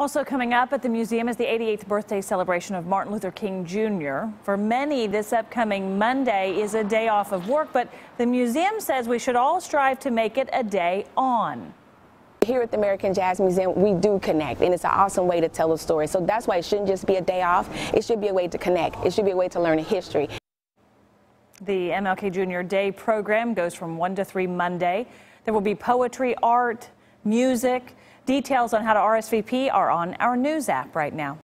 Also coming up at the museum is the 88th birthday celebration of Martin Luther King Jr. For many, this upcoming Monday is a day off of work, but the museum says we should all strive to make it a day on. Here at the American Jazz Museum, we do connect, and it's an awesome way to tell a story. So that's why it shouldn't just be a day off. It should be a way to connect. It should be a way to learn history. The MLK Jr. Day program goes from 1 to 3 Monday. There will be poetry, art, music. Details on how to RSVP are on our news app right now.